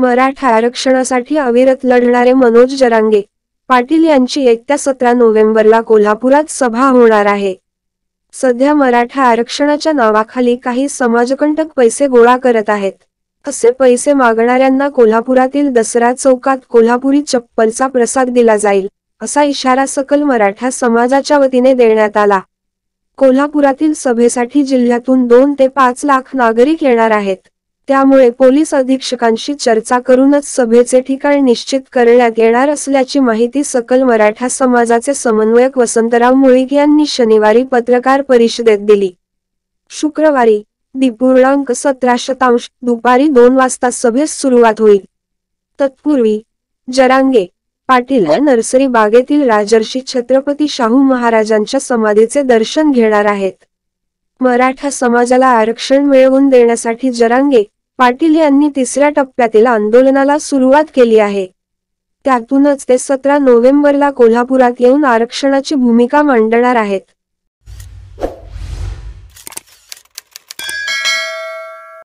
मराठा आरक्षणासाठी अविरत लढणारे मनोज जरांगे पाटील यांची येत्या सतरा नोव्हेंबरला कोल्हापुरात सभा होणार आहे. सध्या मराठा आरक्षणाच्या नावाखाली काही समाजकंटक पैसे गोळा करत आहेत. असे पैसे मागणाऱ्यांना कोल्हापुरातील दसरा चौकात कोल्हापुरी चप्पलचा प्रसाद दिला जाईल असा इशारा सकल मराठा समाजाच्या वतीने देण्यात आला. कोल्हापुरातील सभेसाठी जिल्ह्यातून दोन ते पाच लाख नागरिक येणार आहेत. त्यामुळे पोलीस अधीक्षकांशी चर्चा करूनच सभेचे ठिकाण निश्चित करण्यात येणार असल्याची माहिती सकल मराठा समाजाचे समन्वयक वसंतराव मुळीक यांनी शनिवारी पत्रकार परिषदेत दिली. शुक्रवारी दिपूर्णांक सतरा शतांश दुपारी दोन वाजता सभेस सुरुवात होईल. तत्पूर्वी जरांगे पाटील नर्सरी बागेतील राजर्षी छत्रपती शाहू महाराजांच्या समाधीचे दर्शन घेणार आहेत. मराठा समाजाला आरक्षण मिळवून देण्यासाठी जरांगे पाटील यांनी तिसऱ्या टप्प्यातील आंदोलनाला सुरुवात केली आहे. त्यातूनच ते सतरा नोव्हेंबरला कोल्हापुरात येऊन आरक्षणाची भूमिका मांडणार आहेत.